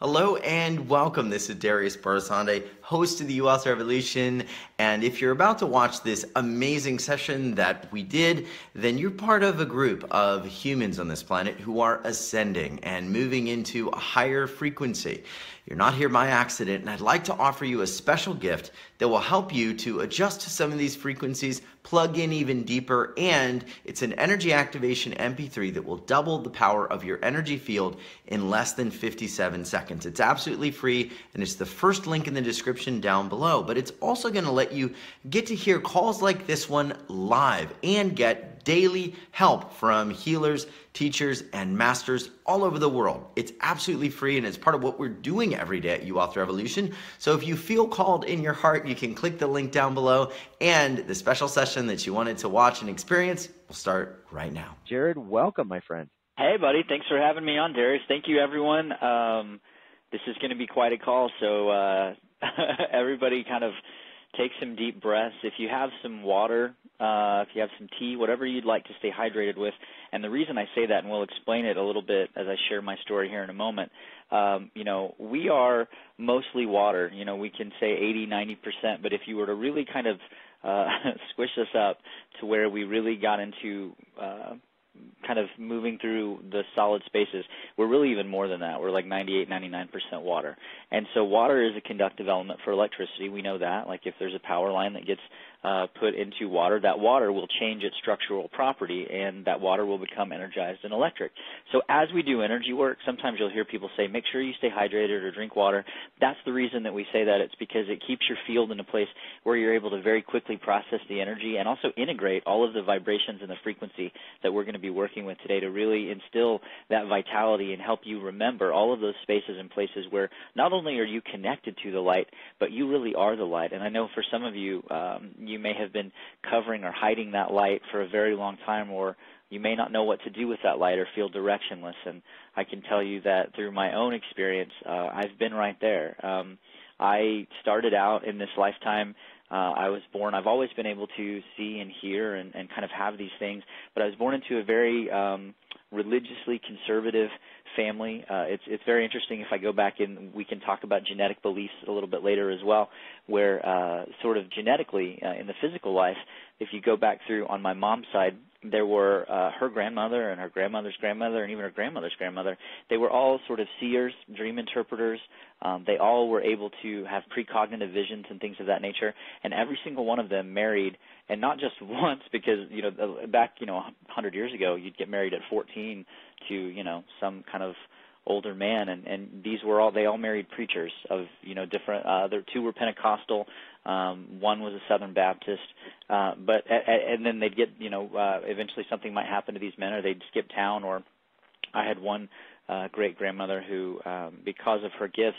Hello and welcome. This is Darius Barazandeh, host of the You Wealth Revolution. And if you're about to watch this amazing session that we did, then you're part of a group of humans on this planet who are ascending and moving into a higher frequency. You're not here by accident, and I'd like to offer you a special gift that will help you to adjust to some of these frequencies, plug in even deeper, and it's an energy activation MP3 that will double the power of your energy field in less than 57 seconds. It's absolutely free, and it's the first link in the description down below, but it's also going to let you get to hear calls like this one live and get daily help from healers, teachers, and masters all over the world. It's absolutely free and it's part of what we're doing every day at You Wealth Revolution. So if you feel called in your heart, you can click the link down below and the special session that you wanted to watch and experience will start right now. Jarrad, welcome, my friend. Hey, buddy. Thanks for having me on, Darius. Thank you, everyone. Um, this is going to be quite a call, so uh, everybody kind of take some deep breaths. If you have some water, uh, if you have some tea, whatever you'd like to stay hydrated with. And the reason I say that, and we'll explain it a little bit as I share my story here in a moment, um, you know, we are mostly water. You know, we can say 80, 90%, but if you were to really kind of uh, squish us up to where we really got into uh, kind of moving through the solid spaces, we're really even more than that. We're like 98, 99% water. And so water is a conductive element for electricity. We know that. Like if there's a power line that gets uh, put into water, that water will change its structural property and that water will become energized and electric. So as we do energy work, sometimes you'll hear people say, make sure you stay hydrated or drink water. That's the reason that we say that. It's because it keeps your field in a place where you're able to very quickly process the energy and also integrate all of the vibrations and the frequency that we're going to be working with today to really instill that vitality and help you remember all of those spaces and places where not only are you connected to the light, but you really are the light. And I know for some of you, um, you may have been covering or hiding that light for a very long time, or you may not know what to do with that light or feel directionless. And I can tell you that through my own experience, uh, I've been right there. Um, I started out in this lifetime uh, I was born. I've always been able to see and hear and, and kind of have these things, but I was born into a very um, religiously conservative family. Uh, it's it's very interesting. If I go back and we can talk about genetic beliefs a little bit later as well, where uh, sort of genetically uh, in the physical life, if you go back through on my mom's side, there were uh, her grandmother and her grandmother's grandmother and even her grandmother's grandmother. They were all sort of seers, dream interpreters. Um, they all were able to have precognitive visions and things of that nature. And every single one of them married, and not just once, because you know back you know 100 years ago, you'd get married at 14 to you know some kind of older man and and these were all they all married preachers of you know different uh there two were pentecostal um one was a southern baptist uh but and then they'd get you know uh eventually something might happen to these men or they'd skip town or i had one uh great grandmother who um because of her gifts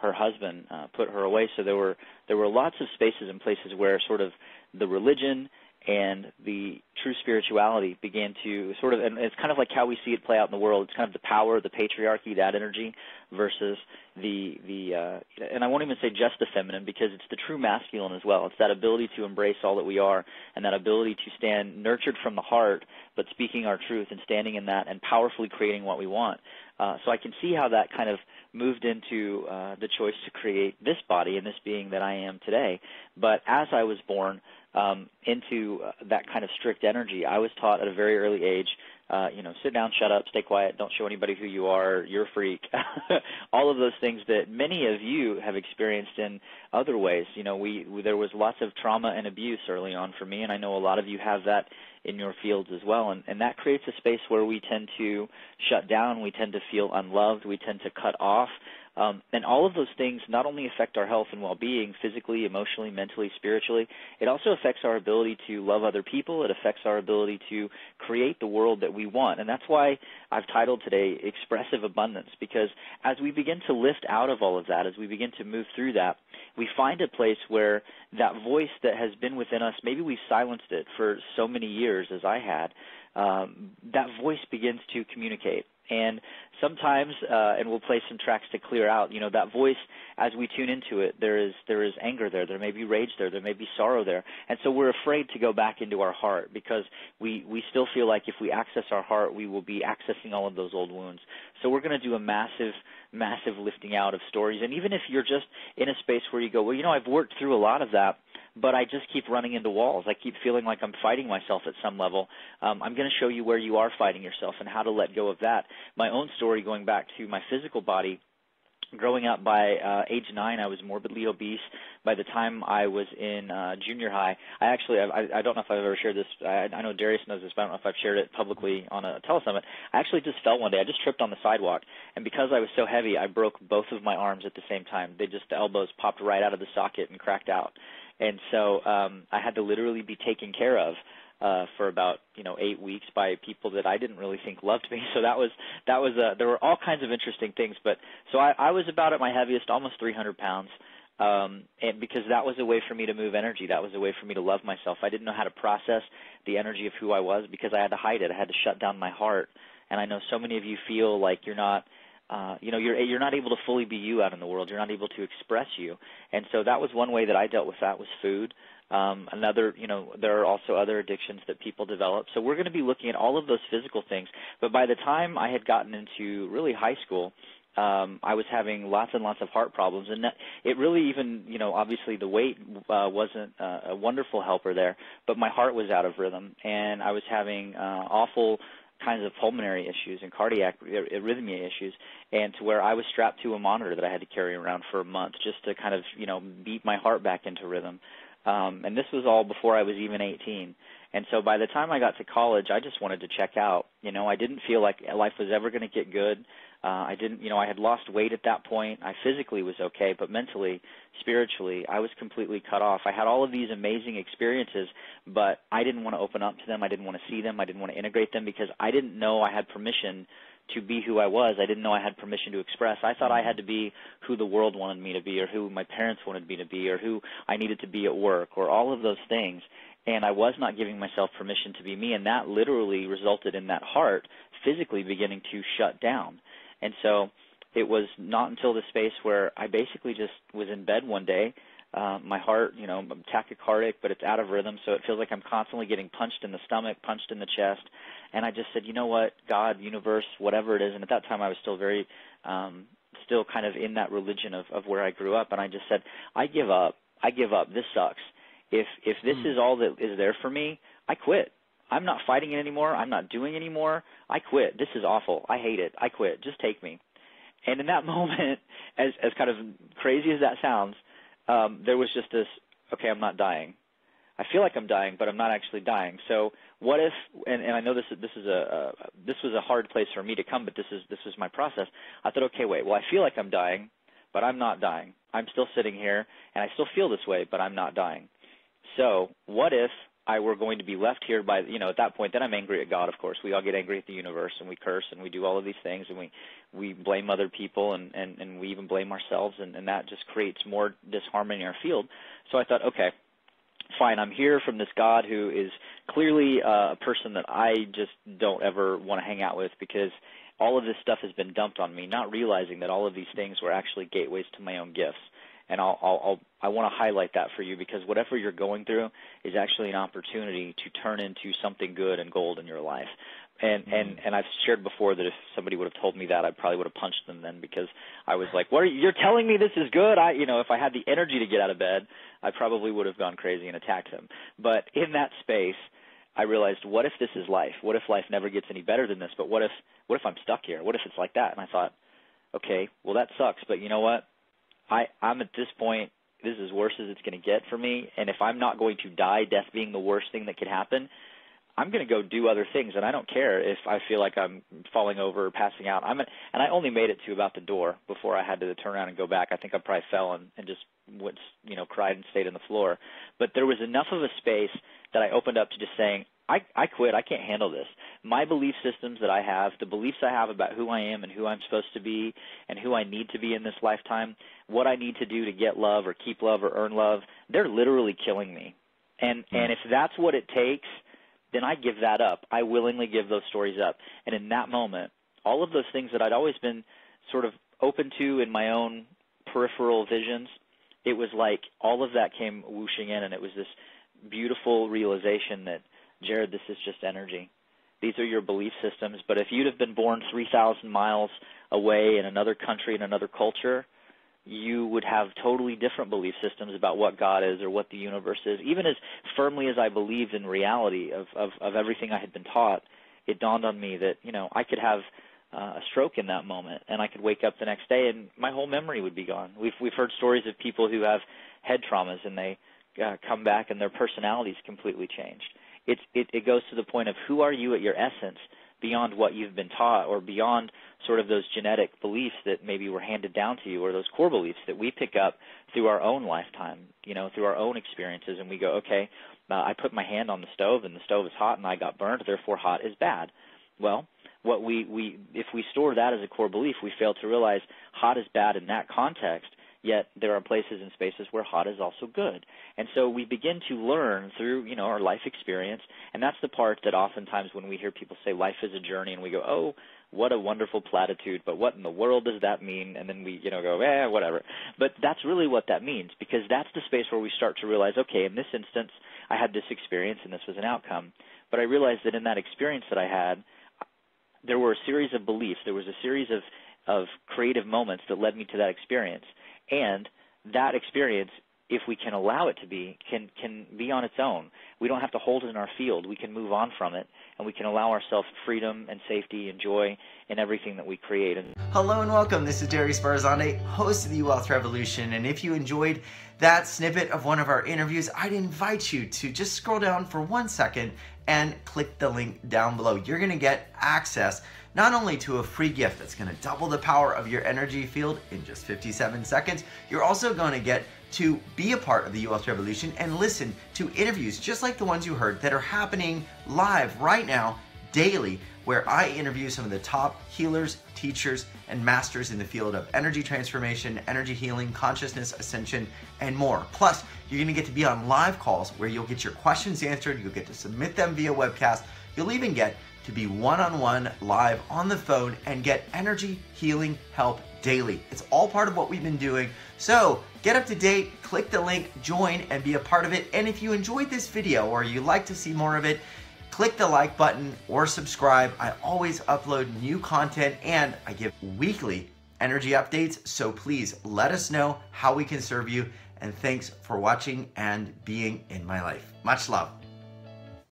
her husband uh put her away. So there were there were lots of spaces and places where sort of the religion and the true spirituality began to sort of and it's kind of like how we see it play out in the world. It's kind of the power of the patriarchy that energy versus the the uh and I won't even say just the feminine because it's the true masculine as well. It's that ability to embrace all that we are and that ability to stand nurtured from the heart but speaking our truth and standing in that and powerfully creating what we want. Uh so I can see how that kind of moved into uh the choice to create this body and this being that I am today. But as I was born um, into uh, that kind of strict energy. I was taught at a very early age, uh, you know, sit down, shut up, stay quiet, don't show anybody who you are, you're a freak. All of those things that many of you have experienced in other ways. You know, we, there was lots of trauma and abuse early on for me, and I know a lot of you have that in your fields as well, and, and that creates a space where we tend to shut down, we tend to feel unloved, we tend to cut off. Um, and all of those things not only affect our health and well-being physically, emotionally, mentally, spiritually, it also affects our ability to love other people. It affects our ability to create the world that we want. And that's why I've titled today Expressive Abundance, because as we begin to lift out of all of that, as we begin to move through that, we find a place where that voice that has been within us, maybe we've silenced it for so many years as I had, um, that voice begins to communicate. And sometimes, uh, and we'll play some tracks to clear out. You know, that voice as we tune into it, there is there is anger there, there may be rage there, there may be sorrow there, and so we're afraid to go back into our heart because we we still feel like if we access our heart, we will be accessing all of those old wounds. So we're going to do a massive massive lifting out of stories. And even if you're just in a space where you go, well, you know, I've worked through a lot of that, but I just keep running into walls. I keep feeling like I'm fighting myself at some level. Um, I'm going to show you where you are fighting yourself and how to let go of that. My own story, going back to my physical body, growing up by uh, age nine i was morbidly obese. By the time i was in uh, junior high i actually I, I don't know if i've ever shared this I, I know darius knows this but i don't know if i've shared it publicly on a telesummit. I actually just fell one day. I just tripped on the sidewalk and because i was so heavy i broke both of my arms at the same time. They just the elbows popped right out of the socket and cracked out. And so um i had to literally be taken care of uh, for about you know eight weeks by people that I didn't really think loved me. So that was that was uh, there were all kinds of interesting things. But so I, I was about at my heaviest, almost 300 pounds, um, and because that was a way for me to move energy. That was a way for me to love myself. I didn't know how to process the energy of who I was because I had to hide it. I had to shut down my heart. And I know so many of you feel like you're not uh, you know you're you're not able to fully be you out in the world. You're not able to express you, and so that was one way that I dealt with that was food. Um, another, you know, there are also other addictions that people develop. So we're going to be looking at all of those physical things. But by the time I had gotten into really high school, um, I was having lots and lots of heart problems, and it really even, you know, obviously the weight uh, wasn't uh, a wonderful helper there, but my heart was out of rhythm, and I was having uh, awful kinds of pulmonary issues and cardiac arrhythmia issues and to where I was strapped to a monitor that I had to carry around for a month just to kind of you know beat my heart back into rhythm um, and this was all before I was even 18. And so by the time I got to college, I just wanted to check out. You know, I didn't feel like life was ever going to get good. Uh, I didn't, you know, I had lost weight at that point. I physically was okay, but mentally, spiritually, I was completely cut off. I had all of these amazing experiences, but I didn't want to open up to them. I didn't want to see them. I didn't want to integrate them because I didn't know I had permission to be who I was. I didn't know I had permission to express. I thought I had to be who the world wanted me to be or who my parents wanted me to be or who I needed to be at work or all of those things. And I was not giving myself permission to be me. And that literally resulted in that heart physically beginning to shut down. And so it was not until the space where I basically just was in bed one day uh, my heart, you know, I'm tachycardic, but it's out of rhythm, so it feels like I'm constantly getting punched in the stomach, punched in the chest. And I just said, you know what, God, universe, whatever it is. And at that time, I was still very, um, still kind of in that religion of, of where I grew up. And I just said, I give up. I give up. This sucks. If if this mm. is all that is there for me, I quit. I'm not fighting it anymore. I'm not doing anymore. I quit. This is awful. I hate it. I quit. Just take me. And in that moment, as as kind of crazy as that sounds, um, there was just this, okay, I'm not dying. I feel like I'm dying, but I'm not actually dying. So what if? And, and I know this is this is a, a this was a hard place for me to come, but this is this was my process. I thought, okay, wait. Well, I feel like I'm dying, but I'm not dying. I'm still sitting here, and I still feel this way, but I'm not dying. So what if I were going to be left here by you know at that point then I'm angry at God of course. We all get angry at the universe and we curse and we do all of these things and we we blame other people and and, and we even blame ourselves and, and that just creates more disharmony in our field. So I thought okay fine I'm here from this God who is clearly uh, a person that I just don't ever want to hang out with because all of this stuff has been dumped on me not realizing that all of these things were actually gateways to my own gifts and I'll, I'll, I'll I want to highlight that for you because whatever you're going through is actually an opportunity to turn into something good and gold in your life. And mm-hmm. and and I've shared before that if somebody would have told me that, I probably would have punched them then because I was like, "What? Are you, you're telling me this is good?" I, you know, if I had the energy to get out of bed, I probably would have gone crazy and attacked them. But in that space, I realized, what if this is life? What if life never gets any better than this? But what if what if I'm stuck here? What if it's like that? And I thought, okay, well that sucks, but you know what? I I'm at this point this is as worse as it's going to get for me and if I'm not going to die death being the worst thing that could happen I'm going to go do other things and I don't care if I feel like I'm falling over or passing out. I'm a, and I only made it to about the door before I had to turn around and go back. I think I probably fell and and just went you know cried and stayed on the floor. But there was enough of a space that I opened up to just saying I, I quit. I can't handle this. My belief systems that I have, the beliefs I have about who I am and who I'm supposed to be and who I need to be in this lifetime, what I need to do to get love or keep love or earn love, they're literally killing me. And mm. and if that's what it takes, then I give that up. I willingly give those stories up. And in that moment, all of those things that I'd always been sort of open to in my own peripheral visions, it was like all of that came whooshing in and it was this beautiful realization that Jarrad, this is just energy. These are your belief systems. But if you'd have been born 3,000 miles away in another country, in another culture, you would have totally different belief systems about what God is or what the universe is. Even as firmly as I believed in reality of, of, of everything I had been taught, it dawned on me that, you know, I could have uh, a stroke in that moment and I could wake up the next day and my whole memory would be gone. We've we've heard stories of people who have head traumas and they uh, come back and their personalities completely changed. It's it, it goes to the point of who are you at your essence beyond what you've been taught or beyond sort of those genetic beliefs that maybe were handed down to you or those core beliefs that we pick up through our own lifetime, you know, through our own experiences and we go, okay, uh, I put my hand on the stove and the stove is hot and I got burned, therefore hot is bad. Well, what we, we if we store that as a core belief, we fail to realize hot is bad in that context yet there are places and spaces where hot is also good. And so we begin to learn through, you know, our life experience, and that's the part that oftentimes when we hear people say life is a journey and we go, "Oh, what a wonderful platitude, but what in the world does that mean?" And then we, you know, go, "Eh, whatever." But that's really what that means because that's the space where we start to realize, okay, in this instance, I had this experience and this was an outcome. But I realized that in that experience that I had, there were a series of beliefs, there was a series of of creative moments that led me to that experience and that experience if we can allow it to be can can be on its own. We don't have to hold it in our field. We can move on from it and we can allow ourselves freedom and safety and joy in everything that we create. Hello and welcome. This is Darius Barazandeh host of the Wealth Revolution. And if you enjoyed that snippet of one of our interviews I'd invite you to just scroll down for one second and click the link down below. You're gonna get access not only to a free gift that's going to double the power of your energy field in just 57 seconds, you're also going to get to be a part of the You Wealth Revolution and listen to interviews just like the ones you heard that are happening live right now, daily, where I interview some of the top healers, teachers, and masters in the field of energy transformation, energy healing, consciousness ascension, and more. Plus, you're going to get to be on live calls where you'll get your questions answered, you'll get to submit them via webcast, you'll even get to be one on one live on the phone and get energy healing help daily. It's all part of what we've been doing. So get up to date, click the link, join, and be a part of it. And if you enjoyed this video or you'd like to see more of it, click the like button or subscribe. I always upload new content and I give weekly energy updates. So please let us know how we can serve you. And thanks for watching and being in my life. Much love.